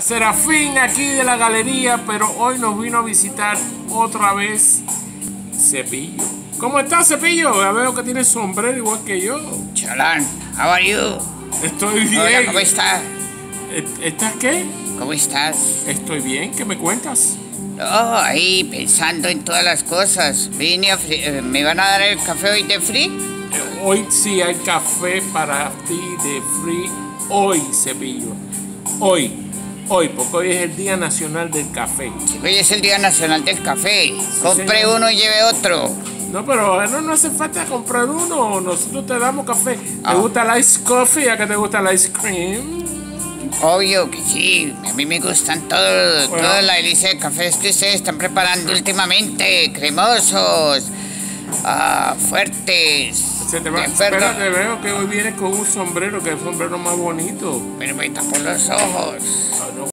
Serafín aquí de la galería, pero hoy nos vino a visitar otra vez Cepillo. ¿Cómo estás, Cepillo? Ya veo que tienes sombrero igual que yo. Cholán, how are you? Estoy bien. Hola, ¿cómo estás? ¿Estás qué? ¿Cómo estás? Estoy bien, ¿qué me cuentas? Oh, ahí pensando en todas las cosas. Vine a eh, ¿Me van a dar el café hoy de free? Eh, Hoy sí hay café para ti de free. Hoy, Cepillo. Hoy. Hoy, porque hoy es el Día Nacional del Café. Hoy es el Día Nacional del Café. Compre señor. uno y lleve otro. No, pero no, no hace falta comprar uno. Nosotros te damos café. ¿Te Ah. gusta el ice coffee? ¿A que te gusta el ice cream? Obvio que sí. A mí me gustan todo, Bueno. toda la delicia de cafés que ustedes están preparando últimamente. Cremosos, ah, fuertes. Se te va, espérate, veo que hoy vienes con un sombrero, que es el sombrero más bonito. Pero me tapó los ojos. Ah, no